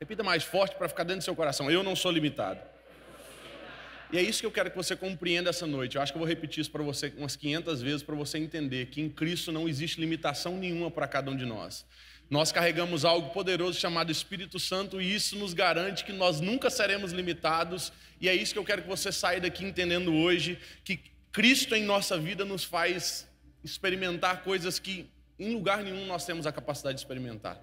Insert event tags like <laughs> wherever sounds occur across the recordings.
Repita mais forte para ficar dentro do seu coração. Eu não sou limitado. E é isso que eu quero que você compreenda essa noite. Eu acho que eu vou repetir isso para você umas 500 vezes para você entender que em Cristo não existe limitação nenhuma para cada um de nós. Nós carregamos algo poderoso chamado Espírito Santo e isso nos garante que nós nunca seremos limitados. E é isso que eu quero que você saia daqui entendendo hoje que Cristo em nossa vida nos faz experimentar coisas que em lugar nenhum nós temos a capacidade de experimentar.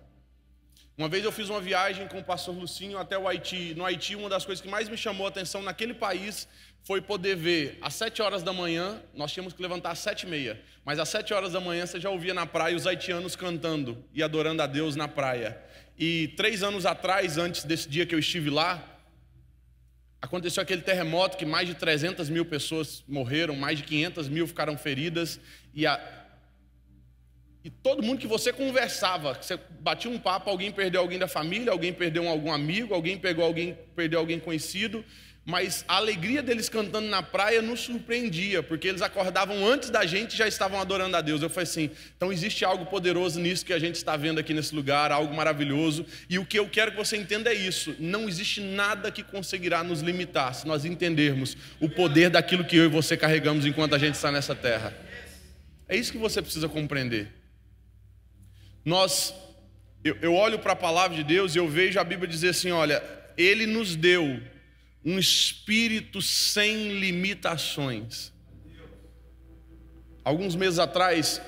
Uma vez eu fiz uma viagem com o pastor Lucinho até o Haiti. No Haiti, uma das coisas que mais me chamou a atenção naquele país foi poder ver às sete horas da manhã, nós tínhamos que levantar às sete e meia, mas às sete horas da manhã você já ouvia na praia os haitianos cantando e adorando a Deus na praia. E três anos atrás, antes desse dia que eu estive lá, aconteceu aquele terremoto que mais de 300 mil pessoas morreram, mais de 500 mil ficaram feridas, e a, e todo mundo que você conversava, que você batia um papo, alguém perdeu alguém da família, alguém perdeu algum amigo, alguém pegou alguém, perdeu alguém conhecido, mas a alegria deles cantando na praia nos surpreendia, porque eles acordavam antes da gente e já estavam adorando a Deus. Eu falei assim: então existe algo poderoso nisso que a gente está vendo aqui nesse lugar, algo maravilhoso. E o que eu quero que você entenda é isso: não existe nada que conseguirá nos limitar se nós entendermos o poder daquilo que eu e você carregamos enquanto a gente está nessa terra. É isso que você precisa compreender. Nós, eu, eu olho para a palavra de Deus e eu vejo a Bíblia dizer assim: olha, Ele nos deu um espírito sem limitações. Alguns meses atrás,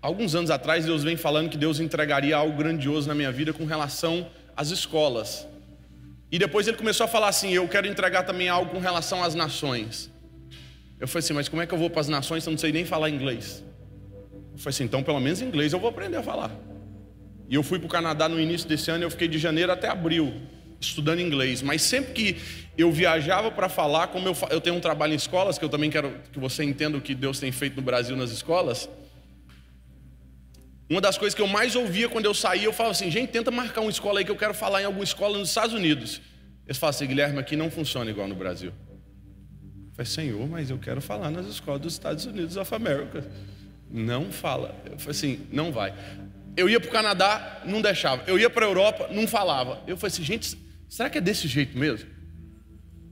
alguns anos atrás, Deus vem falando que Deus entregaria algo grandioso na minha vida com relação às escolas. E depois ele começou a falar assim: Eu quero entregar também algo com relação às nações. Eu falei assim: Mas como é que eu vou para as nações se eu não sei nem falar inglês? Eu falei assim, então pelo menos inglês eu vou aprender a falar. E eu fui para o Canadá no início desse ano, eu fiquei de janeiro até abril estudando inglês. Mas sempre que eu viajava para falar, como eu, eu tenho um trabalho em escolas, que eu também quero que você entenda o que Deus tem feito no Brasil nas escolas. Uma das coisas que eu mais ouvia quando eu saía, eu falava assim, gente, tenta marcar uma escola aí que eu quero falar em alguma escola nos Estados Unidos. Eles falam assim, Guilherme, aqui não funciona igual no Brasil. Eu falei, Senhor, mas eu quero falar nas escolas dos Estados Unidos of America. Não fala. Eu falei assim, não vai. Eu ia para o Canadá, não deixava. Eu ia para a Europa, não falava. Eu falei assim, gente, será que é desse jeito mesmo?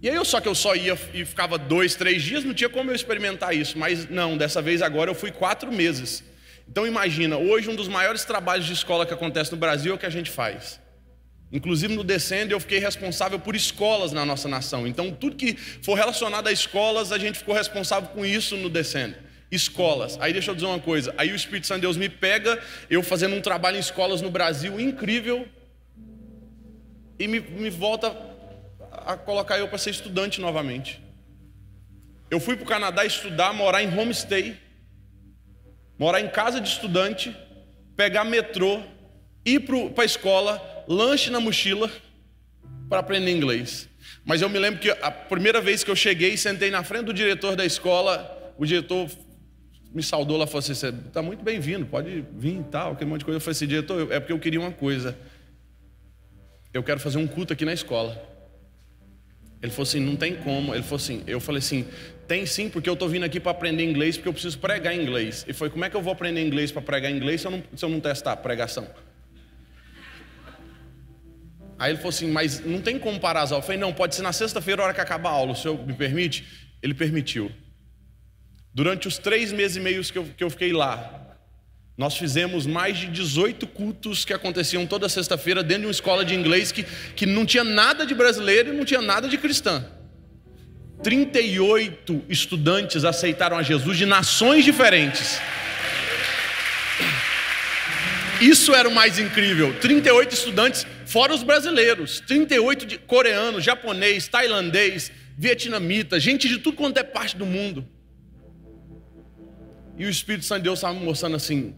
E aí eu só que eu só ia e ficava dois, três dias, não tinha como eu experimentar isso. Mas não, dessa vez agora eu fui quatro meses. Então imagina, hoje um dos maiores trabalhos de escola que acontece no Brasil é o que a gente faz. Inclusive no Descende eu fiquei responsável por escolas na nossa nação. Então tudo que for relacionado a escolas, a gente ficou responsável com isso no Descende escolas. Aí deixa eu dizer uma coisa, aí o Espírito Santo de Deus me pega, eu fazendo um trabalho em escolas no Brasil incrível, e me, me volta a colocar eu para ser estudante novamente. Eu fui para o Canadá estudar, morar em homestay, morar em casa de estudante, pegar metrô, ir para a escola, lanche na mochila, para aprender inglês. Mas eu me lembro que a primeira vez que eu cheguei, sentei na frente do diretor da escola, o diretor me saudou lá, falou assim: você está muito bem-vindo, pode vir e tal, aquele monte de coisa. Eu falei assim: diretor, é porque eu queria uma coisa. Eu quero fazer um culto aqui na escola. Ele falou assim: não tem como. Ele falou assim: eu falei assim: tem sim, porque eu estou vindo aqui para aprender inglês, porque eu preciso pregar inglês. E foi: como é que eu vou aprender inglês para pregar inglês se eu, não, se eu não testar pregação? Aí ele falou assim: mas não tem como parar as aulas. Eu falei: não, pode ser na sexta-feira, hora que acabar a aula, o senhor me permite? Ele permitiu. Durante os três meses e meio que eu, que eu fiquei lá, nós fizemos mais de 18 cultos que aconteciam toda sexta-feira dentro de uma escola de inglês que, que não tinha nada de brasileiro e não tinha nada de cristã. 38 estudantes aceitaram a Jesus de nações diferentes. Isso era o mais incrível. 38 estudantes, fora os brasileiros. 38 de coreano, japonês, tailandês, vietnamita, gente de tudo quanto é parte do mundo. E o Espírito Santo de Deus estava me mostrando assim: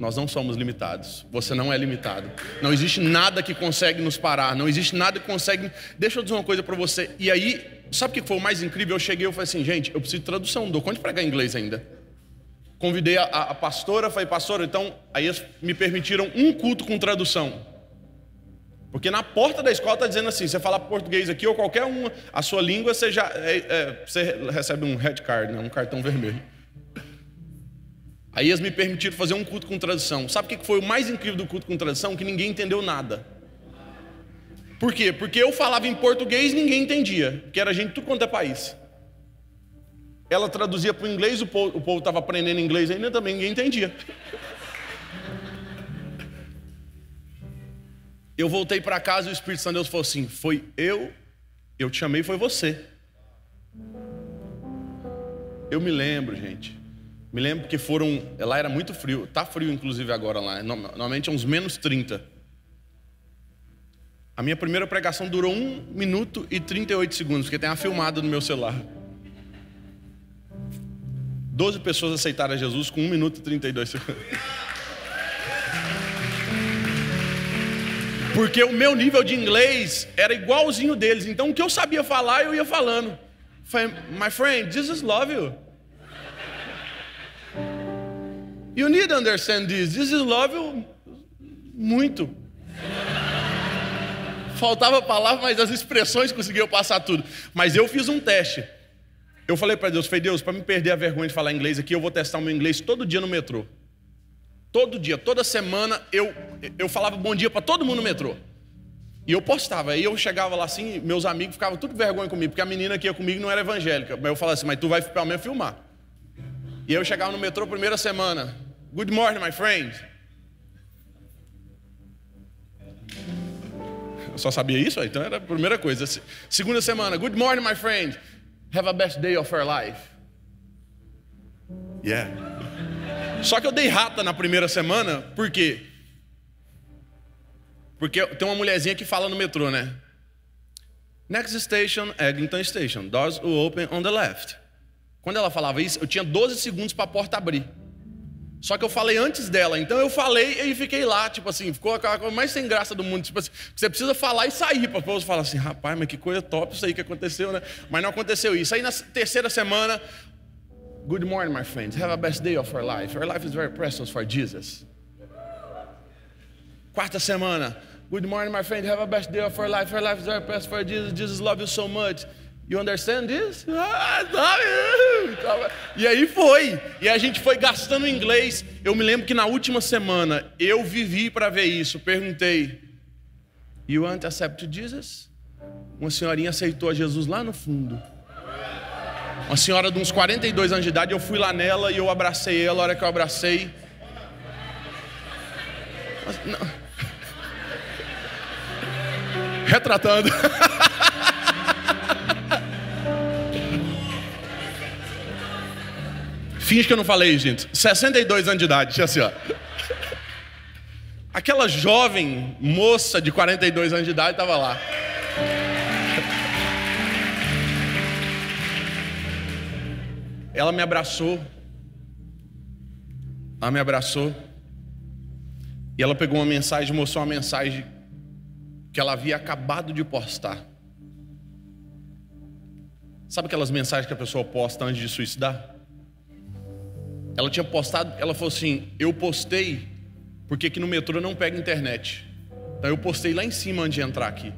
nós não somos limitados. Você não é limitado. Não existe nada que consegue nos parar. Não existe nada que consegue. Deixa eu dizer uma coisa para você. E aí, sabe o que foi o mais incrível? Eu cheguei e falei assim, gente, eu preciso de tradução. Não dou conta de pregar inglês ainda. Convidei a, a, pastora, falei, pastora, então, aí eles me permitiram um culto com tradução. Porque na porta da escola está dizendo assim: você fala português aqui ou qualquer uma, a sua língua, você já é, é, você recebe um red card, né, um cartão vermelho. Aí eles me permitiram fazer um culto com tradução. Sabe o que foi o mais incrível do culto com tradução? Que ninguém entendeu nada. Por quê? Porque eu falava em português e ninguém entendia, porque era gente de tudo quanto é país. Ela traduzia para o inglês, o povo estava aprendendo inglês ainda também, ninguém entendia. Eu voltei para casa e o Espírito Santo de Deus falou assim: Foi eu, eu te chamei, foi você. Eu me lembro, gente. Me lembro que foram. Lá era muito frio. Tá frio, inclusive, agora lá. Normalmente é uns menos 30. A minha primeira pregação durou 1 minuto e 38 segundos, porque tem uma filmada no meu celular. Doze pessoas aceitaram Jesus com 1 minuto e 32 segundos. Porque o meu nível de inglês era igualzinho deles. Então o que eu sabia falar, eu ia falando. My friend, Jesus love you. You need to understand this. Jesus love you muito. Faltava palavra, mas as expressões conseguiam passar tudo. Mas eu fiz um teste. Eu falei para Deus, falei, Deus, para me perder a vergonha de falar inglês aqui, eu vou testar o meu inglês todo dia no metrô. Todo dia, toda semana, eu, eu falava bom dia para todo mundo no metrô. E eu postava. Aí eu chegava lá assim, meus amigos ficavam tudo vergonha comigo, porque a menina que ia comigo não era evangélica. Mas eu falava assim, mas tu vai pelo menos filmar. E eu chegava no metrô primeira semana. Good morning, my friend. Eu só sabia isso, então era a primeira coisa. Segunda semana, good morning, my friend. Have a best day of your life. Yeah. Só que eu dei rata na primeira semana, por quê? Porque tem uma mulherzinha que fala no metrô, né? Next station, Eglinton Station. Doors will open on the left. Quando ela falava isso, eu tinha 12 segundos para a porta abrir. Só que eu falei antes dela, então eu falei e fiquei lá, tipo assim, ficou aquela coisa mais sem graça do mundo. Tipo assim, você precisa falar e sair para povo falar assim, rapaz, mas que coisa top isso aí que aconteceu, né? Mas não aconteceu isso. Aí na terceira semana, Good morning, my friends. Have a best day of our life. Our life is very precious for Jesus. Quarta semana. Good morning, my friend. Have a best day of our life. Our life is very precious for Jesus. Jesus loves you so much. You understand this? Ah, e aí foi. E a gente foi gastando inglês. Eu me lembro que na última semana eu vivi para ver isso. Perguntei: You want to accept Jesus? Uma senhorinha aceitou a Jesus lá no fundo. Uma senhora de uns 42 anos de idade, eu fui lá nela e eu abracei ela. A hora que eu abracei. <laughs> Retratando. <laughs> Finge que eu não falei, gente. 62 anos de idade, assim, ó. Aquela jovem moça de 42 anos de idade estava lá. Ela me abraçou. Ela me abraçou. E ela pegou uma mensagem, mostrou uma mensagem que ela havia acabado de postar. Sabe aquelas mensagens que a pessoa posta antes de suicidar? Ela tinha postado, ela falou assim: Eu postei porque aqui no metrô não pega internet. Então eu postei lá em cima antes de entrar aqui.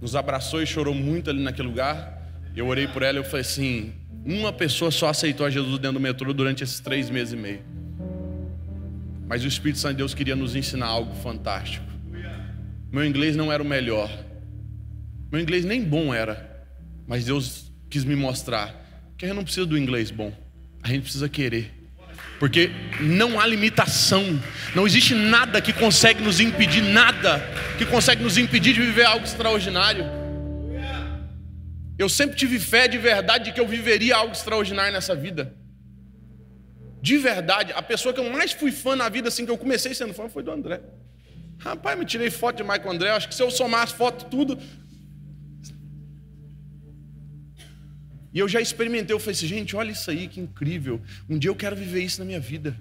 Nos abraçou e chorou muito ali naquele lugar. Eu orei por ela e eu falei assim: uma pessoa só aceitou a Jesus dentro do metrô durante esses três meses e meio. Mas o Espírito Santo de Deus queria nos ensinar algo fantástico. Meu inglês não era o melhor. Meu inglês nem bom era. Mas Deus quis me mostrar que gente não precisa do inglês bom. A gente precisa querer. Porque não há limitação. Não existe nada que consegue nos impedir, nada que consegue nos impedir de viver algo extraordinário. Eu sempre tive fé de verdade de que eu viveria algo extraordinário nessa vida. De verdade, a pessoa que eu mais fui fã na vida, assim, que eu comecei sendo fã, foi do André. Rapaz, me tirei foto de Michael André, acho que se eu somar as fotos, tudo. E eu já experimentei, eu falei assim, gente, olha isso aí, que incrível. Um dia eu quero viver isso na minha vida.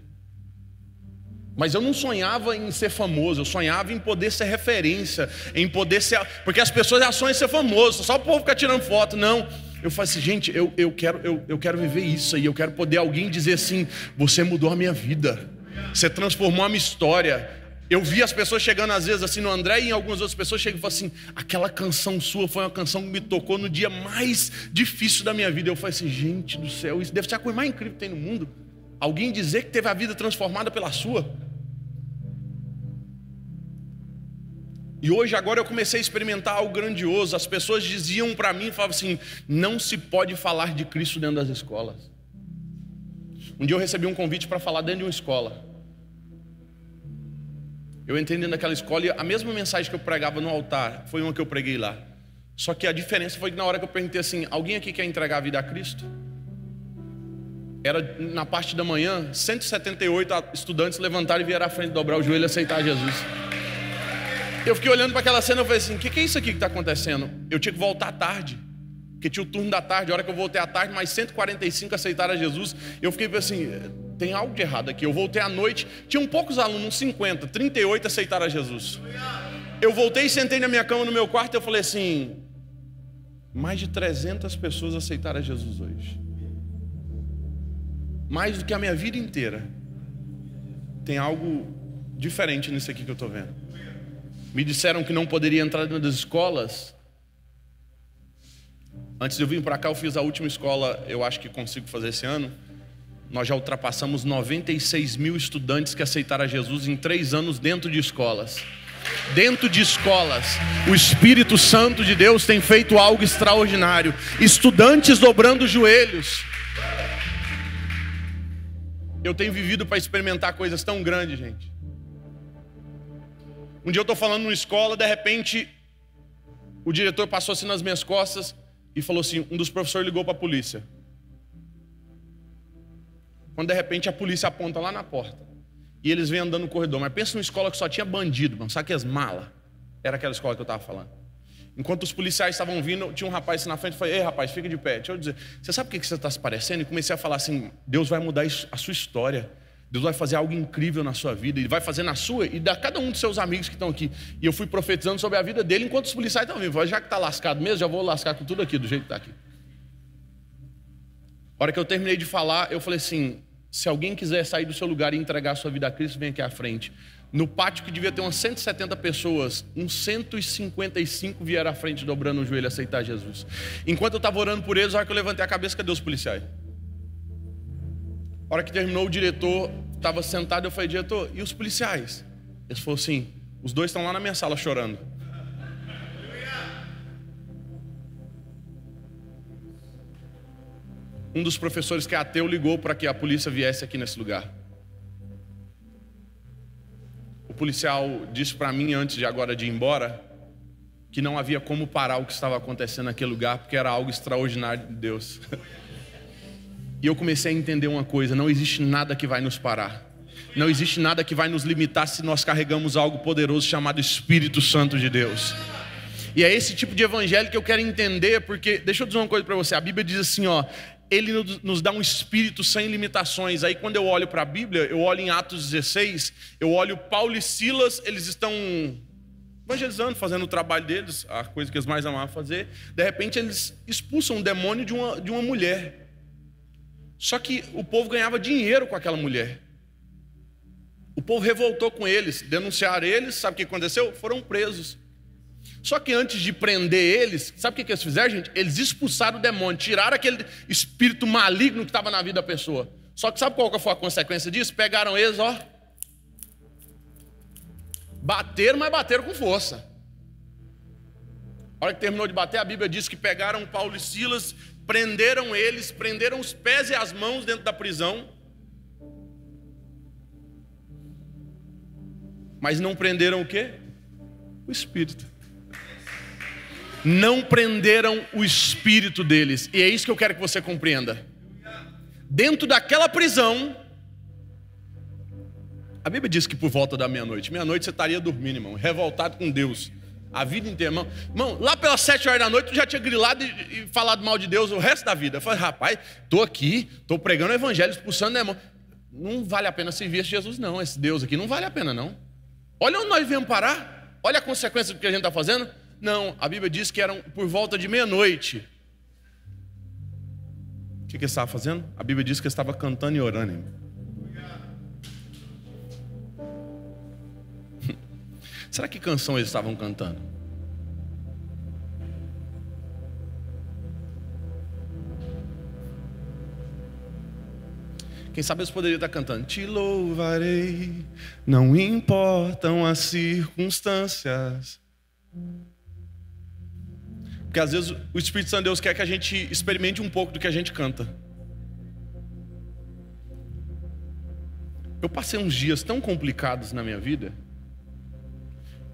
Mas eu não sonhava em ser famoso, eu sonhava em poder ser referência, em poder ser. Porque as pessoas já sonham em ser famoso, só o povo ficar tirando foto. Não. Eu falei assim, gente, eu, eu, quero, eu, eu quero viver isso aí, eu quero poder alguém dizer assim: você mudou a minha vida, você transformou a minha história. Eu vi as pessoas chegando às vezes assim no André e em algumas outras pessoas chegam e falam assim: aquela canção sua foi uma canção que me tocou no dia mais difícil da minha vida. Eu falei assim, gente do céu, isso deve ser a coisa mais incrível que tem no mundo. Alguém dizer que teve a vida transformada pela sua. E hoje, agora, eu comecei a experimentar algo grandioso. As pessoas diziam para mim, falavam assim: não se pode falar de Cristo dentro das escolas. Um dia eu recebi um convite para falar dentro de uma escola. Eu entrei dentro daquela escola a mesma mensagem que eu pregava no altar foi uma que eu preguei lá. Só que a diferença foi que na hora que eu perguntei assim: alguém aqui quer entregar a vida a Cristo? Era na parte da manhã, 178 estudantes levantaram e vieram à frente, dobrar o joelho e aceitar Jesus. Eu fiquei olhando para aquela cena e falei assim: o que, que é isso aqui que está acontecendo? Eu tinha que voltar à tarde. Porque tinha o turno da tarde, a hora que eu voltei à tarde, mais 145 aceitaram a Jesus. Eu fiquei assim, tem algo de errado aqui. Eu voltei à noite, tinham poucos alunos, 50, 38 aceitaram a Jesus. Eu voltei e sentei na minha cama no meu quarto e eu falei assim: mais de 300 pessoas aceitaram a Jesus hoje. Mais do que a minha vida inteira. Tem algo diferente nisso aqui que eu estou vendo. Me disseram que não poderia entrar nas escolas Antes de eu vir para cá, eu fiz a última escola, eu acho que consigo fazer esse ano. Nós já ultrapassamos 96 mil estudantes que aceitaram Jesus em três anos dentro de escolas. Dentro de escolas, o Espírito Santo de Deus tem feito algo extraordinário. Estudantes dobrando joelhos. Eu tenho vivido para experimentar coisas tão grandes, gente. Um dia eu estou falando numa escola, de repente, o diretor passou assim nas minhas costas e falou assim: um dos professores ligou para a polícia. Quando de repente a polícia aponta lá na porta. E eles vêm andando no corredor. Mas pensa numa escola que só tinha bandido, mano. Sabe que as malas? Era aquela escola que eu estava falando. Enquanto os policiais estavam vindo, tinha um rapaz assim na frente. Eu falei: Ei, rapaz, fica de pé. Deixa eu dizer. Você sabe o que você está se parecendo? E comecei a falar assim: Deus vai mudar a sua história. Deus vai fazer algo incrível na sua vida, Ele vai fazer na sua e da cada um dos seus amigos que estão aqui. E eu fui profetizando sobre a vida dele enquanto os policiais estão vindo. Já que está lascado mesmo, já vou lascar com tudo aqui, do jeito que está aqui. A hora que eu terminei de falar, eu falei assim: se alguém quiser sair do seu lugar e entregar a sua vida a Cristo, vem aqui à frente. No pátio que devia ter umas 170 pessoas, uns 155 vieram à frente dobrando o joelho aceitar Jesus. Enquanto eu estava orando por eles, a hora que eu levantei a cabeça, cadê os policiais? A hora que terminou, o diretor estava sentado. Eu falei, diretor, e os policiais? Ele falou assim: os dois estão lá na minha sala chorando. Um dos professores que é ateu ligou para que a polícia viesse aqui nesse lugar. O policial disse para mim, antes de agora de ir embora, que não havia como parar o que estava acontecendo naquele lugar, porque era algo extraordinário de Deus. <laughs> E eu comecei a entender uma coisa: não existe nada que vai nos parar. Não existe nada que vai nos limitar se nós carregamos algo poderoso chamado Espírito Santo de Deus. E é esse tipo de evangelho que eu quero entender, porque deixa eu dizer uma coisa para você. A Bíblia diz assim, ó, ele nos dá um espírito sem limitações. Aí quando eu olho para a Bíblia, eu olho em Atos 16, eu olho Paulo e Silas, eles estão evangelizando, fazendo o trabalho deles, a coisa que eles mais amavam fazer. De repente eles expulsam um demônio de uma, de uma mulher. Só que o povo ganhava dinheiro com aquela mulher. O povo revoltou com eles, denunciaram eles, sabe o que aconteceu? Foram presos. Só que antes de prender eles, sabe o que eles fizeram, gente? Eles expulsaram o demônio, tiraram aquele espírito maligno que estava na vida da pessoa. Só que sabe qual foi a consequência disso? Pegaram eles, ó. Bateram, mas bateram com força. A hora que terminou de bater, a Bíblia diz que pegaram Paulo e Silas prenderam eles, prenderam os pés e as mãos dentro da prisão, mas não prenderam o quê? O espírito. Não prenderam o espírito deles, e é isso que eu quero que você compreenda. Dentro daquela prisão, a Bíblia diz que por volta da meia-noite, meia-noite você estaria dormindo, irmão, revoltado com Deus. A vida inteira, irmão. Irmão, lá pelas sete horas da noite, tu já tinha grilado e, e falado mal de Deus o resto da vida. Eu falei, rapaz, estou aqui, estou pregando o evangelho, expulsando né, irmão. Não vale a pena servir esse Jesus, não. Esse Deus aqui não vale a pena, não. Olha onde nós viemos parar. Olha a consequência do que a gente está fazendo. Não, a Bíblia diz que eram por volta de meia-noite. O que, que estava fazendo? A Bíblia diz que estava cantando e orando. <laughs> Será que canção eles estavam cantando? Quem sabe eles poderiam estar cantando: Te louvarei, não importam as circunstâncias. Porque às vezes o Espírito Santo de Deus quer que a gente experimente um pouco do que a gente canta. Eu passei uns dias tão complicados na minha vida.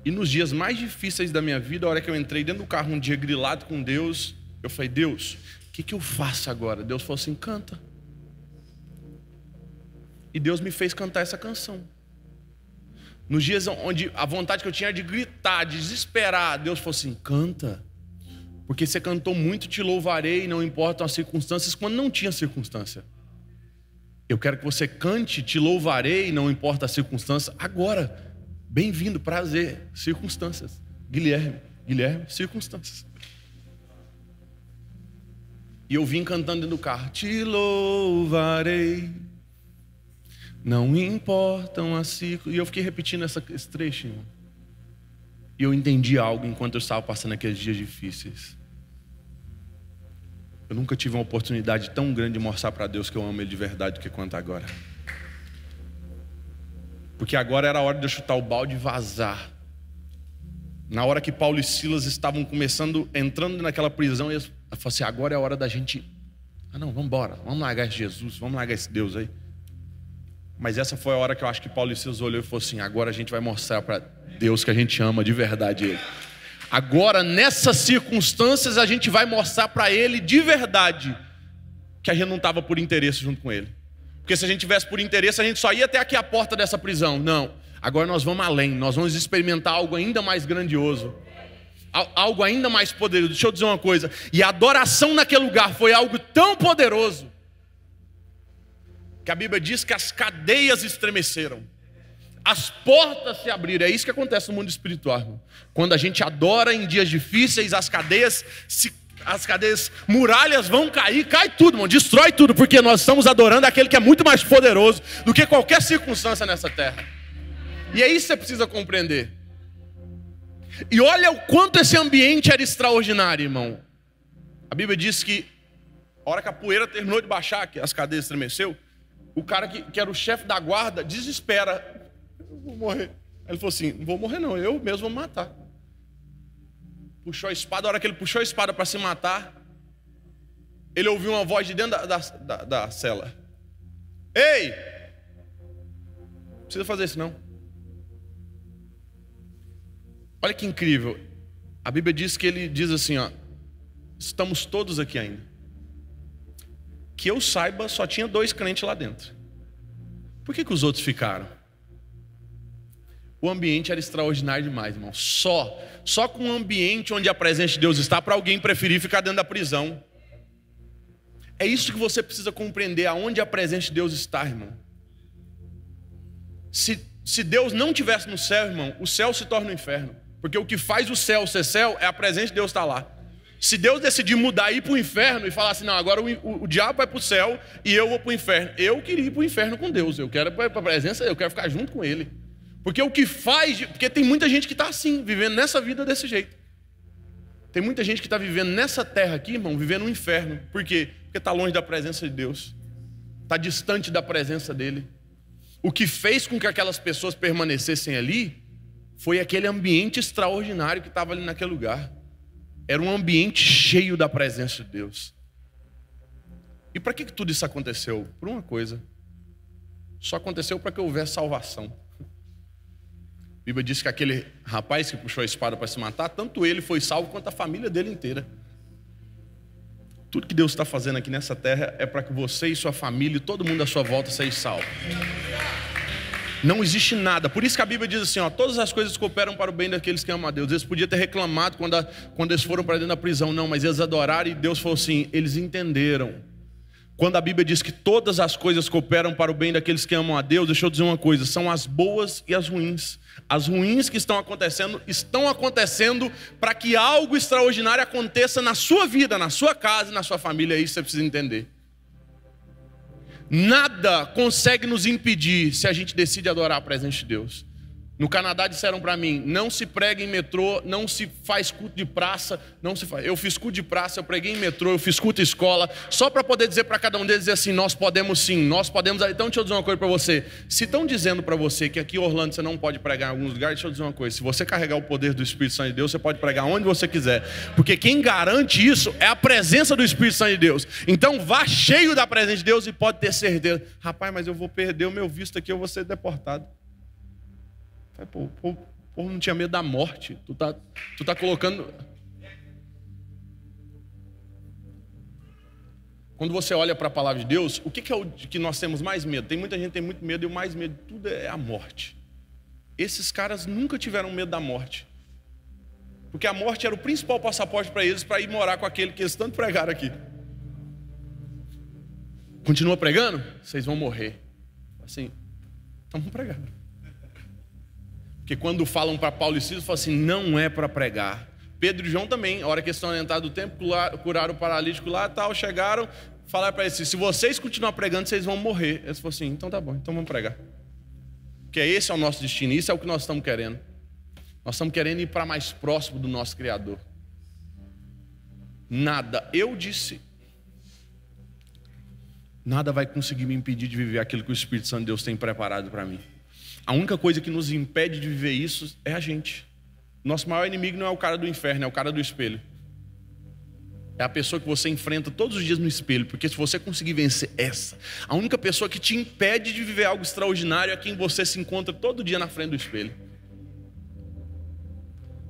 E nos dias mais difíceis da minha vida, a hora que eu entrei dentro do carro um dia grilado com Deus, eu falei: Deus, o que, que eu faço agora? Deus falou assim: canta. E Deus me fez cantar essa canção. Nos dias onde a vontade que eu tinha de gritar, de desesperar, Deus falou assim: canta. Porque você cantou muito, te louvarei, não importam as circunstâncias, quando não tinha circunstância. Eu quero que você cante, te louvarei, não importa a circunstância, agora. Bem-vindo, prazer, circunstâncias. Guilherme, Guilherme, circunstâncias. E eu vim cantando dentro do carro: Te louvarei, não importam as circunstâncias. E eu fiquei repetindo essa, esse trecho, irmão. E eu entendi algo enquanto eu estava passando aqueles dias difíceis. Eu nunca tive uma oportunidade tão grande de mostrar para Deus que eu amo Ele de verdade do que quanto agora. Porque agora era a hora de eu chutar o balde e vazar. Na hora que Paulo e Silas estavam começando, entrando naquela prisão, eu falei assim: agora é a hora da gente. Ah, não, vamos embora, vamos largar esse Jesus, vamos largar esse Deus aí. Mas essa foi a hora que eu acho que Paulo e Silas olhou e falou assim: agora a gente vai mostrar para Deus que a gente ama de verdade Ele. Agora, nessas circunstâncias, a gente vai mostrar para ele de verdade que a gente não estava por interesse junto com ele. Porque se a gente tivesse por interesse, a gente só ia até aqui a porta dessa prisão. Não. Agora nós vamos além, nós vamos experimentar algo ainda mais grandioso. Algo ainda mais poderoso. Deixa eu dizer uma coisa. E a adoração naquele lugar foi algo tão poderoso que a Bíblia diz que as cadeias estremeceram as portas se abriram. É isso que acontece no mundo espiritual. Irmão. Quando a gente adora em dias difíceis, as cadeias se as cadeias, muralhas vão cair, cai tudo, irmão, destrói tudo, porque nós estamos adorando aquele que é muito mais poderoso do que qualquer circunstância nessa terra. E é isso que você precisa compreender. E olha o quanto esse ambiente era extraordinário, irmão. A Bíblia diz que a hora que a poeira terminou de baixar, que as cadeias estremeceu, o cara que, que era o chefe da guarda desespera vou morrer. Ele falou assim: não vou morrer, não, eu mesmo vou matar. Puxou a espada, a hora que ele puxou a espada para se matar, ele ouviu uma voz de dentro da, da, da, da cela: Ei! Não precisa fazer isso, não. Olha que incrível. A Bíblia diz que ele diz assim: ó, estamos todos aqui ainda. Que eu saiba, só tinha dois crentes lá dentro. Por que, que os outros ficaram? O ambiente era extraordinário demais, irmão. Só, só com um ambiente onde a presença de Deus está para alguém preferir ficar dentro da prisão. É isso que você precisa compreender, aonde a presença de Deus está, irmão. Se, se Deus não tivesse no céu, irmão, o céu se torna um inferno. Porque o que faz o céu ser céu é a presença de Deus estar lá. Se Deus decidir mudar e ir para o inferno e falar assim, não, agora o, o, o diabo vai para o céu e eu vou para o inferno. Eu queria ir para o inferno com Deus. Eu quero para a presença, eu quero ficar junto com Ele. Porque o que faz. Porque tem muita gente que está assim, vivendo nessa vida desse jeito. Tem muita gente que está vivendo nessa terra aqui, irmão, vivendo um inferno. Por quê? Porque está longe da presença de Deus. Está distante da presença dEle. O que fez com que aquelas pessoas permanecessem ali foi aquele ambiente extraordinário que estava ali naquele lugar. Era um ambiente cheio da presença de Deus. E para que, tudo isso aconteceu? Por uma coisa. Só aconteceu para que houvesse salvação. A Bíblia diz que aquele rapaz que puxou a espada para se matar, tanto ele foi salvo quanto a família dele inteira. Tudo que Deus está fazendo aqui nessa terra é para que você e sua família e todo mundo à sua volta seja salvo. Não existe nada. Por isso que a Bíblia diz assim: ó, todas as coisas cooperam para o bem daqueles que amam a Deus. Eles podiam ter reclamado quando, a, quando eles foram para dentro da prisão, não, mas eles adoraram e Deus falou assim: eles entenderam. Quando a Bíblia diz que todas as coisas cooperam para o bem daqueles que amam a Deus, deixa eu dizer uma coisa: são as boas e as ruins. As ruins que estão acontecendo, estão acontecendo para que algo extraordinário aconteça na sua vida, na sua casa na sua família. É isso que você precisa entender. Nada consegue nos impedir se a gente decide adorar a presença de Deus. No Canadá disseram para mim: não se prega em metrô, não se faz culto de praça, não se faz. Eu fiz culto de praça, eu preguei em metrô, eu fiz culto escola, só para poder dizer para cada um deles assim: nós podemos sim, nós podemos. Então deixa eu dizer uma coisa para você: se estão dizendo para você que aqui em Orlando você não pode pregar em alguns lugares, deixa eu dizer uma coisa: se você carregar o poder do Espírito Santo de Deus, você pode pregar onde você quiser, porque quem garante isso é a presença do Espírito Santo de Deus. Então vá cheio da presença de Deus e pode ter certeza: rapaz, mas eu vou perder o meu visto aqui, eu vou ser deportado. Pô, o povo não tinha medo da morte. Tu tá, tu tá colocando. Quando você olha para a palavra de Deus, o que, que é o que nós temos mais medo? Tem muita gente que tem muito medo e o mais medo de tudo é a morte. Esses caras nunca tiveram medo da morte. Porque a morte era o principal passaporte para eles para ir morar com aquele que eles tanto pregaram aqui. Continua pregando? Vocês vão morrer. Assim, vamos pregar. Porque quando falam para Paulo e Silas, falam assim: não é para pregar. Pedro e João também, a hora que estão entrados do templo, curaram o paralítico lá tal, chegaram, falaram para eles: se vocês continuar pregando, vocês vão morrer. Eles falaram assim: então tá bom, então vamos pregar. Porque esse é o nosso destino, isso é o que nós estamos querendo. Nós estamos querendo ir para mais próximo do nosso Criador. Nada, eu disse, nada vai conseguir me impedir de viver aquilo que o Espírito Santo de Deus tem preparado para mim. A única coisa que nos impede de viver isso é a gente. Nosso maior inimigo não é o cara do inferno, é o cara do espelho. É a pessoa que você enfrenta todos os dias no espelho, porque se você conseguir vencer essa, a única pessoa que te impede de viver algo extraordinário é quem você se encontra todo dia na frente do espelho.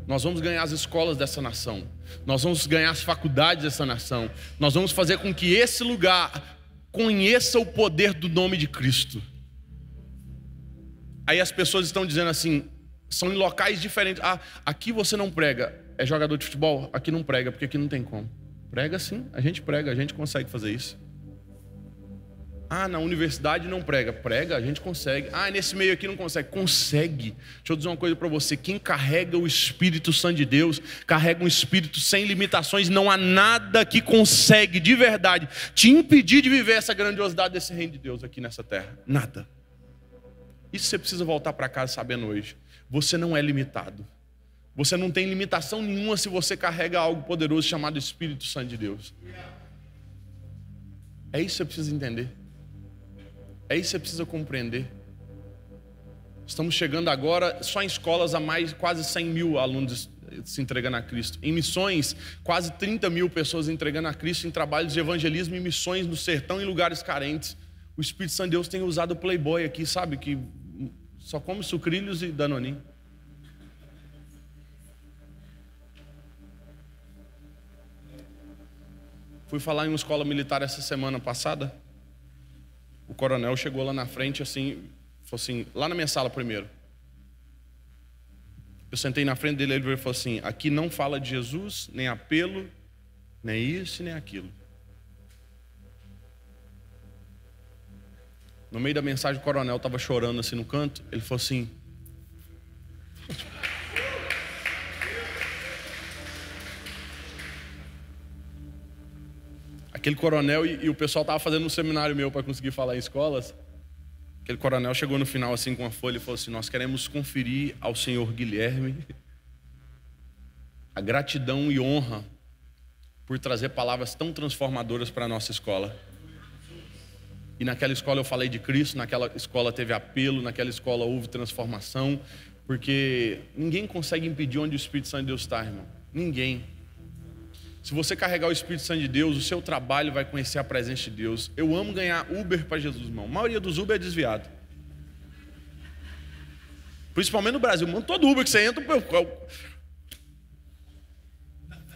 Nós vamos ganhar as escolas dessa nação, nós vamos ganhar as faculdades dessa nação, nós vamos fazer com que esse lugar conheça o poder do nome de Cristo. Aí as pessoas estão dizendo assim, são em locais diferentes. Ah, aqui você não prega, é jogador de futebol? Aqui não prega, porque aqui não tem como. Prega sim, a gente prega, a gente consegue fazer isso. Ah, na universidade não prega. Prega, a gente consegue. Ah, nesse meio aqui não consegue. Consegue. Deixa eu dizer uma coisa para você. Quem carrega o Espírito Santo de Deus, carrega um espírito sem limitações. Não há nada que consegue, de verdade, te impedir de viver essa grandiosidade desse reino de Deus aqui nessa terra. Nada. Isso você precisa voltar para casa sabendo hoje. Você não é limitado. Você não tem limitação nenhuma se você carrega algo poderoso chamado Espírito Santo de Deus. É isso que você precisa entender. É isso que você precisa compreender. Estamos chegando agora só em escolas a mais quase 100 mil alunos se entregando a Cristo. Em missões, quase 30 mil pessoas entregando a Cristo em trabalhos de evangelismo e missões no sertão em lugares carentes. O Espírito Santo de Deus tem usado o Playboy aqui, sabe? Que só come sucrilhos e danoninho. Fui falar em uma escola militar essa semana passada. O coronel chegou lá na frente assim, falou assim, lá na minha sala primeiro. Eu sentei na frente dele, ele falou assim: aqui não fala de Jesus, nem apelo, nem isso, nem aquilo. No meio da mensagem, o coronel estava chorando assim no canto. Ele falou assim: Aquele coronel e, e o pessoal estava fazendo um seminário meu para conseguir falar em escolas. Aquele coronel chegou no final assim com uma folha e falou assim: Nós queremos conferir ao senhor Guilherme a gratidão e honra por trazer palavras tão transformadoras para a nossa escola. E naquela escola eu falei de Cristo, naquela escola teve apelo, naquela escola houve transformação, porque ninguém consegue impedir onde o Espírito Santo de Deus está, irmão. Ninguém. Se você carregar o Espírito Santo de Deus, o seu trabalho vai conhecer a presença de Deus. Eu amo ganhar Uber para Jesus, irmão. A maioria dos Uber é desviado. Principalmente no Brasil. Mano, todo Uber que você entra,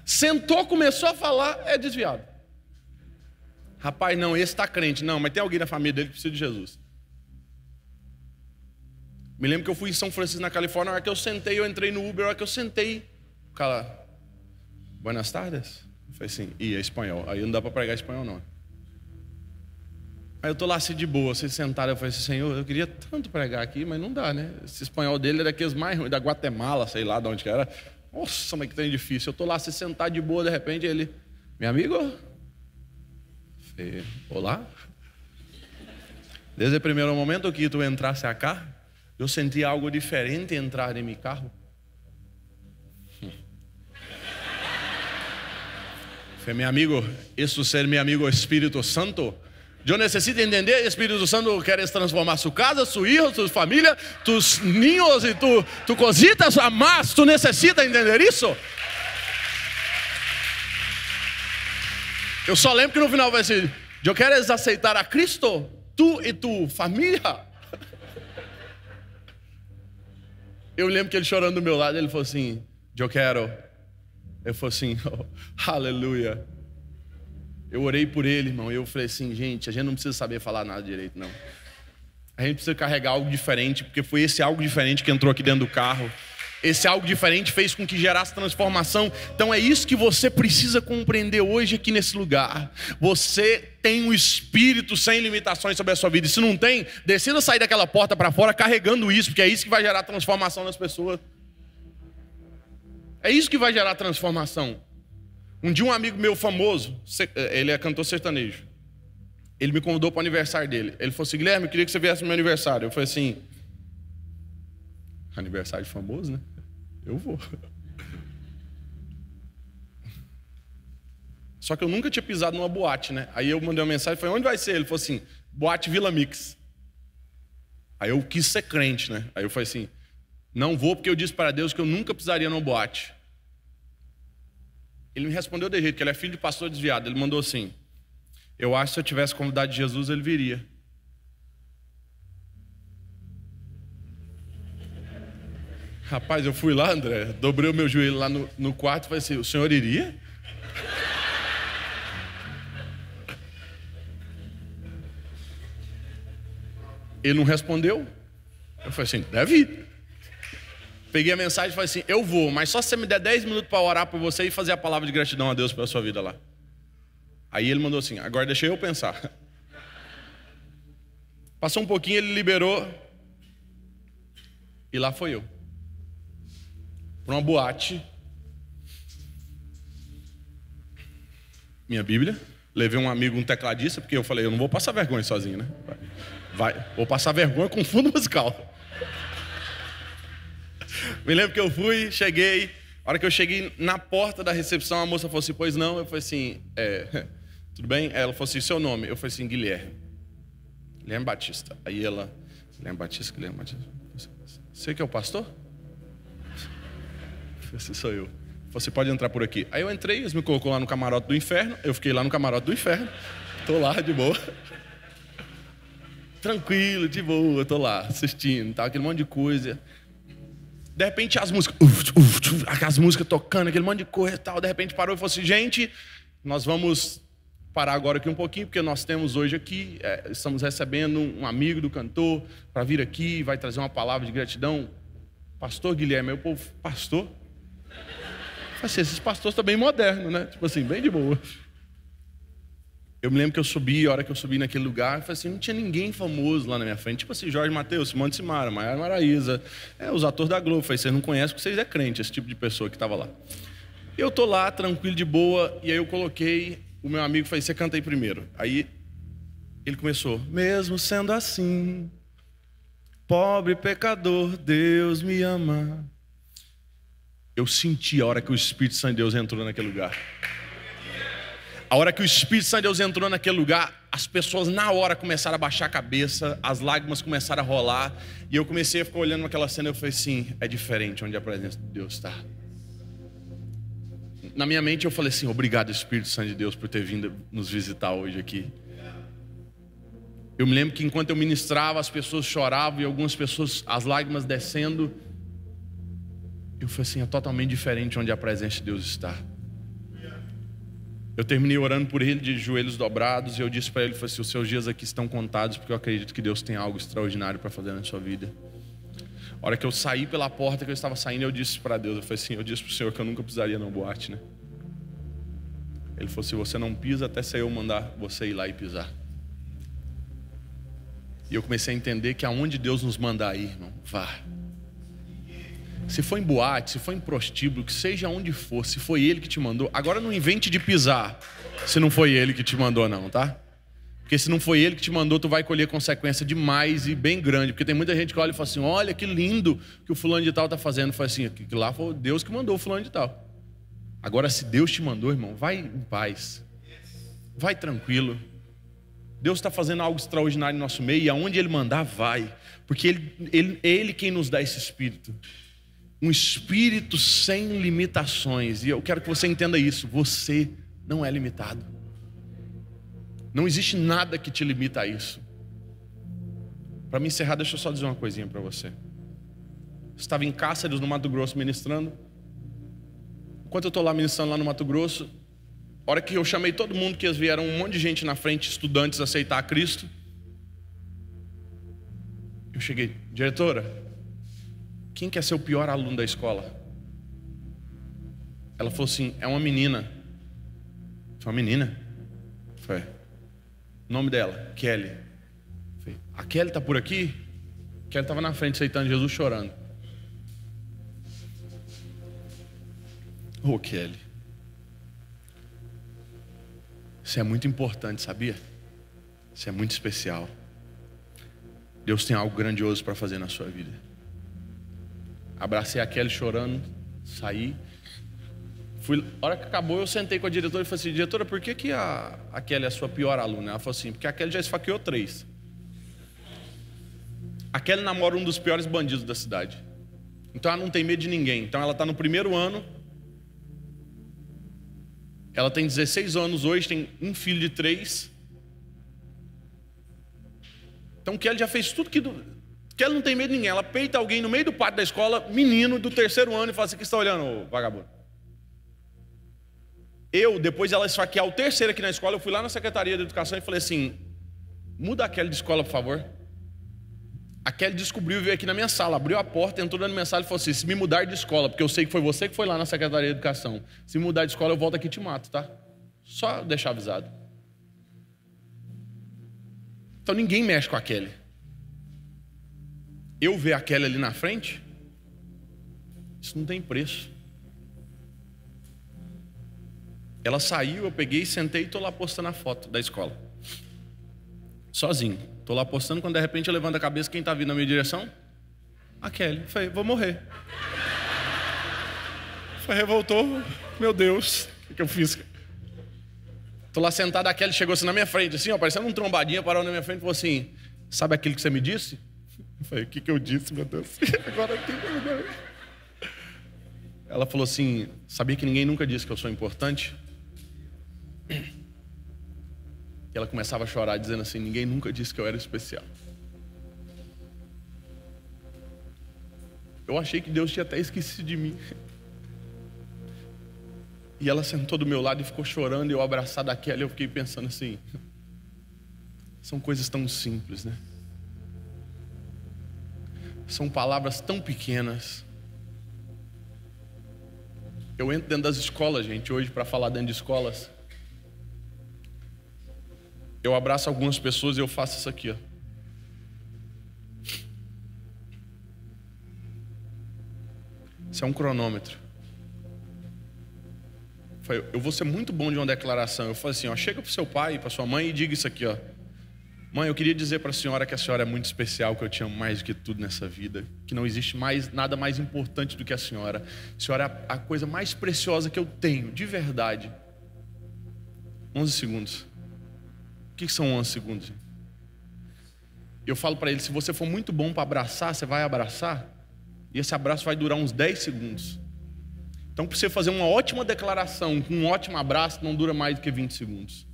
sentou, começou a falar, é desviado. Rapaz, não, esse está crente. Não, mas tem alguém na família dele que precisa de Jesus. Me lembro que eu fui em São Francisco, na Califórnia, a hora que eu sentei, eu entrei no Uber, a hora que eu sentei, o cara, buenas tardes. Eu falei assim, e é espanhol. Aí não dá para pregar espanhol, não. Aí eu tô lá assim de boa, assim sentado, eu falei assim, Senhor, eu queria tanto pregar aqui, mas não dá, né? Esse espanhol dele era aqueles mais ruins, da Guatemala, sei lá de onde que era. Nossa, mas que tem difícil. Eu tô lá se assim, sentado de boa, de repente ele, meu amigo, olá? Desde o primeiro momento que tu entrasse acá, eu senti algo diferente entrar em meu carro. <laughs> Foi meu amigo, isso ser meu amigo Espírito Santo. Eu necessito entender, Espírito Santo quer transformar sua casa, sua filho, sua família, tus ninhos e tu, tu cositas, mas tu necessita entender isso? Eu só lembro que no final vai ser: Eu quero aceitar a Cristo, tu e tu família. Eu lembro que ele chorando do meu lado, ele falou assim: Eu quero. Eu falei assim: oh, <laughs> Aleluia. Eu orei por ele, irmão. Eu falei assim: Gente, a gente não precisa saber falar nada direito, não. A gente precisa carregar algo diferente, porque foi esse algo diferente que entrou aqui dentro do carro. Esse algo diferente fez com que gerasse transformação. Então é isso que você precisa compreender hoje aqui nesse lugar. Você tem um espírito sem limitações sobre a sua vida. E se não tem, decida sair daquela porta para fora carregando isso, porque é isso que vai gerar transformação nas pessoas. É isso que vai gerar transformação. Um dia um amigo meu famoso, ele é cantor sertanejo. Ele me convidou para o aniversário dele. Ele falou assim: Guilherme, eu queria que você viesse no meu aniversário. Eu falei assim: aniversário famoso, né? Eu vou. Só que eu nunca tinha pisado numa boate, né? Aí eu mandei uma mensagem, falei, onde vai ser? Ele falou assim, boate Vila Mix. Aí eu quis ser crente, né? Aí eu falei assim, não vou porque eu disse para Deus que eu nunca pisaria numa boate. Ele me respondeu de jeito, que ele é filho de pastor desviado. Ele mandou assim, eu acho que se eu tivesse convidado Jesus, ele viria. Rapaz, eu fui lá, André, dobrei o meu joelho lá no, no quarto e falei assim: o senhor iria? Ele não respondeu. Eu falei assim: deve ir. Peguei a mensagem e falei assim: eu vou, mas só se você me der 10 minutos para orar por você e fazer a palavra de gratidão a Deus pela sua vida lá. Aí ele mandou assim: agora deixa eu pensar. Passou um pouquinho, ele liberou. E lá foi eu para uma boate. Minha Bíblia. Levei um amigo, um tecladista, porque eu falei, eu não vou passar vergonha sozinho, né? Vai, vou passar vergonha com fundo musical. Me lembro que eu fui, cheguei. A hora que eu cheguei na porta da recepção, a moça falou assim: Pois não? Eu falei assim: é, <laughs> Tudo bem? Ela falou assim: Seu nome? Eu falei assim: Guilherme. Guilherme Batista. Aí ela: Guilherme Batista, Guilherme Batista. Você que é o pastor? Esse sou eu. Você pode entrar por aqui. Aí eu entrei, eles me colocou lá no camarote do inferno. Eu fiquei lá no camarote do inferno. Tô lá de boa. Tranquilo, de boa, tô lá assistindo, tá? aquele monte de coisa. De repente as músicas, uf, uf, uf, as músicas tocando, aquele monte de coisa e tal. De repente parou e falou assim: gente, nós vamos parar agora aqui um pouquinho, porque nós temos hoje aqui, é, estamos recebendo um amigo do cantor para vir aqui, vai trazer uma palavra de gratidão. Pastor Guilherme, eu povo, pastor? Assim, esses pastores estão bem modernos, né? Tipo assim, bem de boa. Eu me lembro que eu subi, a hora que eu subi naquele lugar, falei assim, não tinha ninguém famoso lá na minha frente. Tipo assim, Jorge Matheus, Simone Simara, Maiara Maraíza, é, os atores da Globo. Falei, vocês não conhecem porque vocês é crente, esse tipo de pessoa que estava lá. Eu tô lá, tranquilo, de boa, e aí eu coloquei, o meu amigo falou, você canta aí primeiro. Aí ele começou, mesmo sendo assim, pobre pecador, Deus me ama. Eu senti a hora que o Espírito Santo de Deus entrou naquele lugar. A hora que o Espírito Santo de Deus entrou naquele lugar, as pessoas na hora começaram a baixar a cabeça, as lágrimas começaram a rolar, e eu comecei a ficar olhando aquela cena e eu falei assim: é diferente onde a presença de Deus está. Na minha mente eu falei assim: obrigado, Espírito Santo de Deus, por ter vindo nos visitar hoje aqui. Eu me lembro que enquanto eu ministrava, as pessoas choravam e algumas pessoas, as lágrimas descendo, eu falei assim: é totalmente diferente onde a presença de Deus está. Eu terminei orando por ele de joelhos dobrados e eu disse para ele: assim, os seus dias aqui estão contados porque eu acredito que Deus tem algo extraordinário para fazer na sua vida. A hora que eu saí pela porta que eu estava saindo, eu disse para Deus: eu falei assim, eu disse para o Senhor que eu nunca pisaria na boate, né? Ele falou: se você não pisa, até se eu mandar você ir lá e pisar. E eu comecei a entender que aonde Deus nos mandar ir, irmão, vá. Se for em boate, se for em prostíbulo, que seja onde for, se foi ele que te mandou. Agora não invente de pisar, se não foi ele que te mandou, não, tá? Porque se não foi ele que te mandou, tu vai colher consequência demais e bem grande. Porque tem muita gente que olha e fala assim: olha que lindo que o fulano de tal está fazendo. Foi assim, que lá foi Deus que mandou o fulano de tal. Agora, se Deus te mandou, irmão, vai em paz. Vai tranquilo. Deus está fazendo algo extraordinário no nosso meio e aonde Ele mandar, vai. Porque ele, ele, é Ele quem nos dá esse espírito. Um espírito sem limitações. E eu quero que você entenda isso. Você não é limitado. Não existe nada que te limita a isso. Para me encerrar, deixa eu só dizer uma coisinha para você. Estava em Cáceres, no Mato Grosso, ministrando. Enquanto eu estou lá ministrando lá no Mato Grosso, a hora que eu chamei todo mundo, que vieram um monte de gente na frente, estudantes, aceitar a Cristo. Eu cheguei, diretora, quem quer ser o pior aluno da escola? Ela falou assim: é uma menina. Foi uma menina? Foi. O nome dela, Kelly. Falei, a Kelly está por aqui? Kelly estava na frente aceitando Jesus chorando. Ô oh, Kelly. Isso é muito importante, sabia? Isso é muito especial. Deus tem algo grandioso para fazer na sua vida. Abracei a Kelly chorando, saí. Fui, a hora que acabou, eu sentei com a diretora e falei assim: diretora, por que, que a, a Kelly é a sua pior aluna? Ela falou assim: porque a Kelly já esfaqueou três. A Kelly namora um dos piores bandidos da cidade. Então ela não tem medo de ninguém. Então ela está no primeiro ano. Ela tem 16 anos hoje, tem um filho de três. Então Kelly já fez tudo que. Kelly não tem medo de ninguém. Ela peita alguém no meio do pátio da escola, menino do terceiro ano, e fala assim: que está olhando, vagabundo? Eu, depois ela esfaquear o terceiro aqui na escola, eu fui lá na Secretaria de Educação e falei assim: muda a Kelly de escola, por favor. A Kelly descobriu, veio aqui na minha sala, abriu a porta, entrou minha sala e falou assim: se me mudar de escola, porque eu sei que foi você que foi lá na Secretaria de Educação, se me mudar de escola, eu volto aqui e te mato, tá? Só deixar avisado. Então ninguém mexe com a Kelly. Eu ver a Kelly ali na frente, isso não tem preço. Ela saiu, eu peguei, sentei e estou lá postando a foto da escola. Sozinho. Estou lá postando, quando de repente eu levanto a cabeça, quem está vindo na minha direção? A Kelly. Falei, vou morrer. Falei, revoltou. Meu Deus, o que eu fiz? Estou lá sentado, a Kelly chegou assim na minha frente, assim, ó, parecendo um trombadinha, parou na minha frente e falou assim: Sabe aquilo que você me disse? Eu falei, o que, que eu disse, meu Deus? <laughs> Agora Deus. Ela falou assim: Sabia que ninguém nunca disse que eu sou importante? E ela começava a chorar, dizendo assim: Ninguém nunca disse que eu era especial. Eu achei que Deus tinha até esquecido de mim. E ela sentou do meu lado e ficou chorando, e eu abraçado aquela, eu fiquei pensando assim: são coisas tão simples, né? São palavras tão pequenas. Eu entro dentro das escolas, gente, hoje para falar dentro de escolas. Eu abraço algumas pessoas e eu faço isso aqui, ó. Isso é um cronômetro. Eu vou ser muito bom de uma declaração. Eu falo assim, ó, chega para o seu pai, para sua mãe e diga isso aqui, ó. Mãe, eu queria dizer para a senhora que a senhora é muito especial, que eu te amo mais do que tudo nessa vida, que não existe mais nada mais importante do que a senhora. A senhora é a coisa mais preciosa que eu tenho, de verdade. 11 segundos. O que são 11 segundos? Eu falo para ele: se você for muito bom para abraçar, você vai abraçar, e esse abraço vai durar uns 10 segundos. Então, para você fazer uma ótima declaração com um ótimo abraço, não dura mais do que 20 segundos.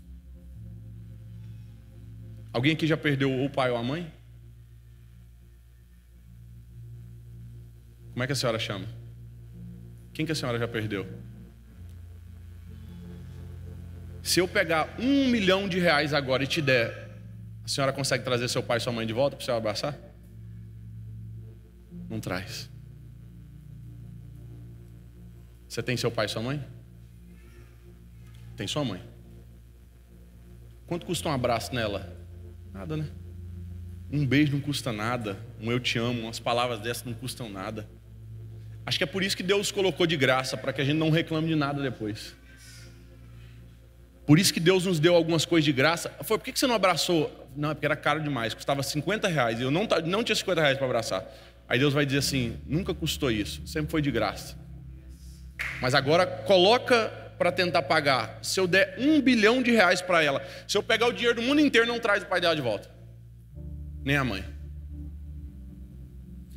Alguém aqui já perdeu o pai ou a mãe? Como é que a senhora chama? Quem que a senhora já perdeu? Se eu pegar um milhão de reais agora e te der, a senhora consegue trazer seu pai e sua mãe de volta para você abraçar? Não traz. Você tem seu pai e sua mãe? Tem sua mãe. Quanto custa um abraço nela? Nada, né? Um beijo não custa nada. Um eu te amo, umas palavras dessas não custam nada. Acho que é por isso que Deus colocou de graça, para que a gente não reclame de nada depois. Por isso que Deus nos deu algumas coisas de graça. Foi, por que você não abraçou? Não, é porque era caro demais, custava 50 reais. Eu não, não tinha 50 reais para abraçar. Aí Deus vai dizer assim: nunca custou isso, sempre foi de graça. Mas agora coloca para tentar pagar. Se eu der um bilhão de reais para ela, se eu pegar o dinheiro do mundo inteiro, não traz o pai dela de volta, nem a mãe.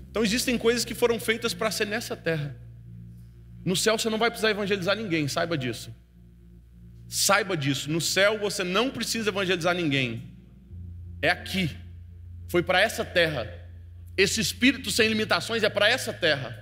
Então existem coisas que foram feitas para ser nessa terra. No céu você não vai precisar evangelizar ninguém, saiba disso. Saiba disso. No céu você não precisa evangelizar ninguém. É aqui. Foi para essa terra. Esse espírito sem limitações é para essa terra.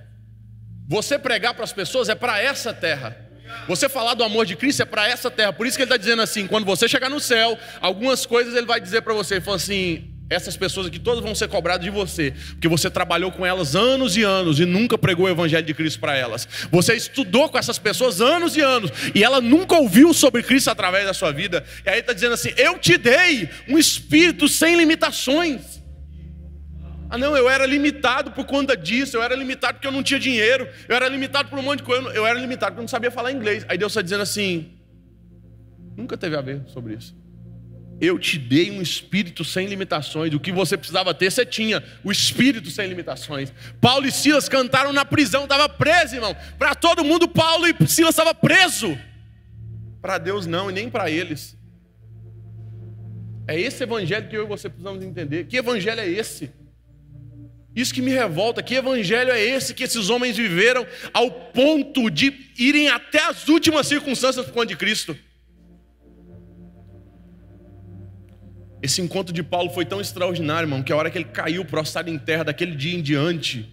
Você pregar para as pessoas é para essa terra. Você falar do amor de Cristo é para essa terra. Por isso que ele está dizendo assim: quando você chegar no céu, algumas coisas ele vai dizer para você. Ele falou assim: essas pessoas aqui todas vão ser cobradas de você, porque você trabalhou com elas anos e anos e nunca pregou o evangelho de Cristo para elas. Você estudou com essas pessoas anos e anos e ela nunca ouviu sobre Cristo através da sua vida. E aí está dizendo assim: Eu te dei um espírito sem limitações. Ah, não, eu era limitado por conta disso, eu era limitado porque eu não tinha dinheiro, eu era limitado por um monte de coisa, eu era limitado porque eu não sabia falar inglês. Aí Deus está dizendo assim: nunca teve a ver sobre isso. Eu te dei um espírito sem limitações. O que você precisava ter, você tinha. O espírito sem limitações. Paulo e Silas cantaram na prisão, estava preso, irmão. Para todo mundo, Paulo e Silas estavam preso. Para Deus não, e nem para eles. É esse evangelho que eu e você precisamos entender. Que evangelho é esse? Isso que me revolta, que evangelho é esse que esses homens viveram ao ponto de irem até as últimas circunstâncias por conta de Cristo? Esse encontro de Paulo foi tão extraordinário, irmão, que a hora que ele caiu prostrado em terra, daquele dia em diante,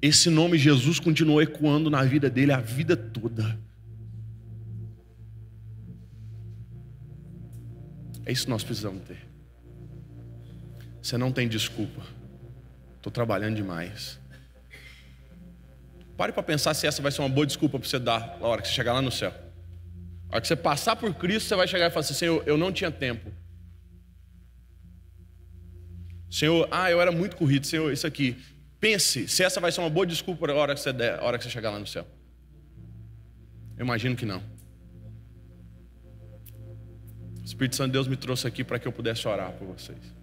esse nome Jesus continuou ecoando na vida dele a vida toda. É isso que nós precisamos ter. Você não tem desculpa. Estou trabalhando demais. Pare para pensar se essa vai ser uma boa desculpa para você dar na hora que você chegar lá no céu. Na hora que você passar por Cristo, você vai chegar e falar assim: Senhor, eu não tinha tempo. Senhor, ah, eu era muito corrido, Senhor, isso aqui. Pense se essa vai ser uma boa desculpa a hora que você, der, hora que você chegar lá no céu. Eu imagino que não. O Espírito Santo de Deus me trouxe aqui para que eu pudesse orar por vocês.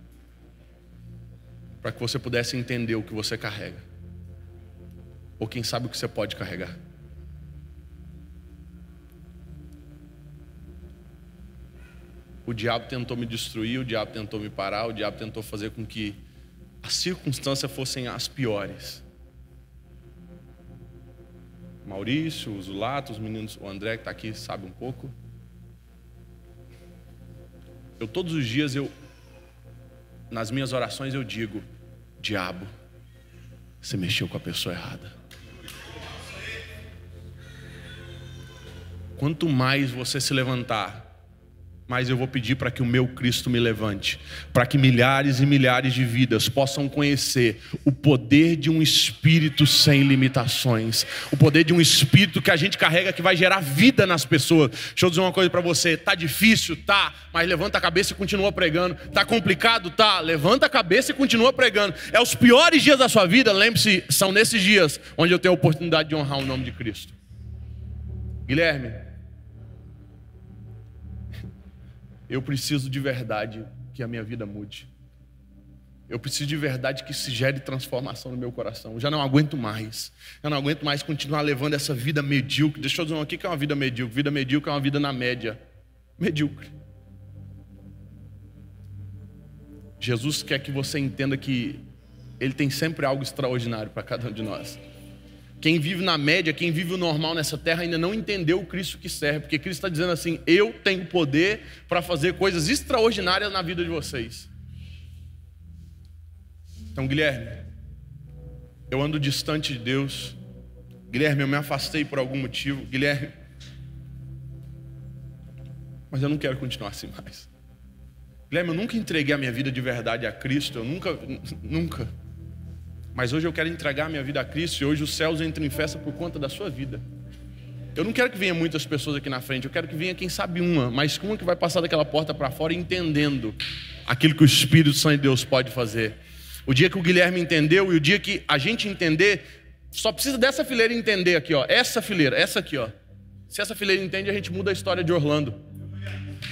Para que você pudesse entender o que você carrega. Ou quem sabe o que você pode carregar. O diabo tentou me destruir, o diabo tentou me parar, o diabo tentou fazer com que as circunstâncias fossem as piores. Maurício, o Zulato, os meninos, o André que está aqui sabe um pouco. Eu todos os dias eu nas minhas orações eu digo: diabo, você mexeu com a pessoa errada. Quanto mais você se levantar mas eu vou pedir para que o meu Cristo me levante, para que milhares e milhares de vidas possam conhecer o poder de um espírito sem limitações, o poder de um espírito que a gente carrega que vai gerar vida nas pessoas. Deixa eu dizer uma coisa para você: tá difícil, tá, mas levanta a cabeça e continua pregando. Tá complicado, tá, levanta a cabeça e continua pregando. É os piores dias da sua vida, lembre-se, são nesses dias onde eu tenho a oportunidade de honrar o nome de Cristo. Guilherme, Eu preciso de verdade que a minha vida mude. Eu preciso de verdade que se gere transformação no meu coração. Eu já não aguento mais. Eu não aguento mais continuar levando essa vida medíocre. Deixa eu dizer o que é uma vida medíocre. Vida medíocre é uma vida na média. Medíocre. Jesus quer que você entenda que Ele tem sempre algo extraordinário para cada um de nós. Quem vive na média, quem vive o normal nessa terra ainda não entendeu o Cristo que serve, porque Cristo está dizendo assim: eu tenho poder para fazer coisas extraordinárias na vida de vocês. Então, Guilherme, eu ando distante de Deus. Guilherme, eu me afastei por algum motivo. Guilherme, mas eu não quero continuar assim mais. Guilherme, eu nunca entreguei a minha vida de verdade a Cristo, eu nunca, nunca. Mas hoje eu quero entregar minha vida a Cristo e hoje os céus entram em festa por conta da sua vida. Eu não quero que venha muitas pessoas aqui na frente, eu quero que venha, quem sabe, uma, mas uma que vai passar daquela porta para fora entendendo aquilo que o Espírito Santo de Deus pode fazer. O dia que o Guilherme entendeu e o dia que a gente entender, só precisa dessa fileira entender aqui, ó, essa fileira, essa aqui, ó. Se essa fileira entende, a gente muda a história de Orlando.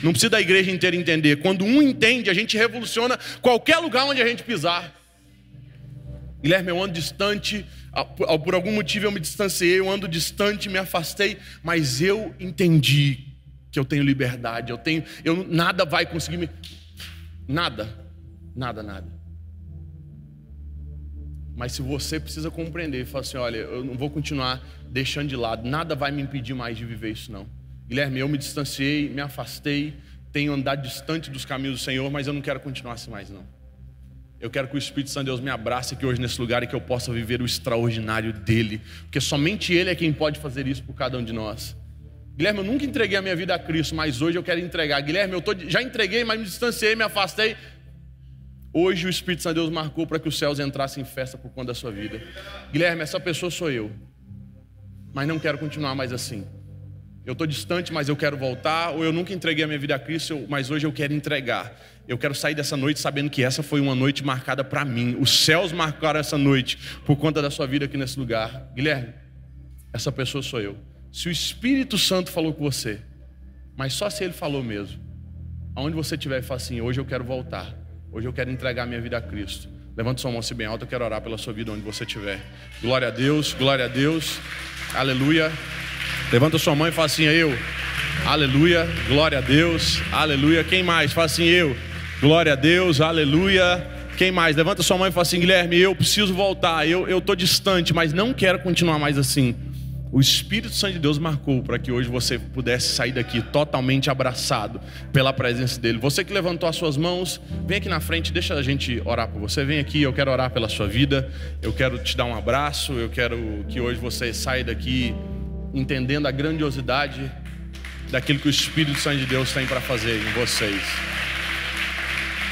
Não precisa da igreja inteira entender. Quando um entende, a gente revoluciona qualquer lugar onde a gente pisar. Guilherme, eu ando distante, por algum motivo eu me distanciei, eu ando distante, me afastei, mas eu entendi que eu tenho liberdade, eu tenho, eu, nada vai conseguir me. Nada, nada, nada. Mas se você precisa compreender e falar assim: olha, eu não vou continuar deixando de lado, nada vai me impedir mais de viver isso, não. Guilherme, eu me distanciei, me afastei, tenho andado distante dos caminhos do Senhor, mas eu não quero continuar assim mais, não. Eu quero que o Espírito Santo de Deus me abrace aqui hoje nesse lugar e que eu possa viver o extraordinário dele, porque somente Ele é quem pode fazer isso por cada um de nós. Guilherme, eu nunca entreguei a minha vida a Cristo, mas hoje eu quero entregar. Guilherme, eu tô, já entreguei, mas me distanciei, me afastei. Hoje o Espírito Santo de Deus marcou para que os céus entrassem em festa por conta da sua vida. Guilherme, essa pessoa sou eu, mas não quero continuar mais assim. Eu estou distante, mas eu quero voltar, ou eu nunca entreguei a minha vida a Cristo, mas hoje eu quero entregar. Eu quero sair dessa noite sabendo que essa foi uma noite marcada para mim. Os céus marcaram essa noite por conta da sua vida aqui nesse lugar. Guilherme, essa pessoa sou eu. Se o Espírito Santo falou com você, mas só se ele falou mesmo, aonde você estiver fala assim: hoje eu quero voltar, hoje eu quero entregar minha vida a Cristo. Levante sua mão assim bem alta, eu quero orar pela sua vida onde você estiver. Glória a Deus, glória a Deus, aleluia. Levanta sua mão e fala assim: eu, aleluia, glória a Deus, aleluia. Quem mais? Fala assim: eu. Glória a Deus, aleluia. Quem mais? Levanta sua mão e fala assim: Guilherme, eu preciso voltar, eu estou distante, mas não quero continuar mais assim. O Espírito Santo de Deus marcou para que hoje você pudesse sair daqui totalmente abraçado pela presença dele. Você que levantou as suas mãos, vem aqui na frente, deixa a gente orar por você. Vem aqui, eu quero orar pela sua vida. Eu quero te dar um abraço. Eu quero que hoje você saia daqui entendendo a grandiosidade daquilo que o Espírito Santo de Deus tem para fazer em vocês.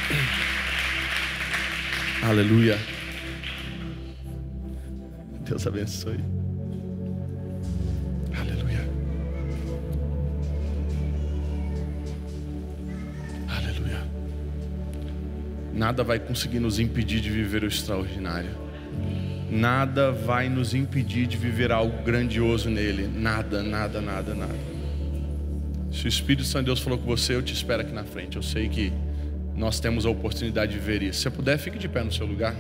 <clears throat> Aleluia. Deus abençoe. Aleluia. Aleluia. Nada vai conseguir nos impedir de viver o extraordinário. Nada vai nos impedir de viver algo grandioso nele. Nada, nada, nada, nada. Se o Espírito Santo de Deus falou com você, eu te espero aqui na frente. Eu sei que nós temos a oportunidade de ver isso. Se puder, fique de pé no seu lugar.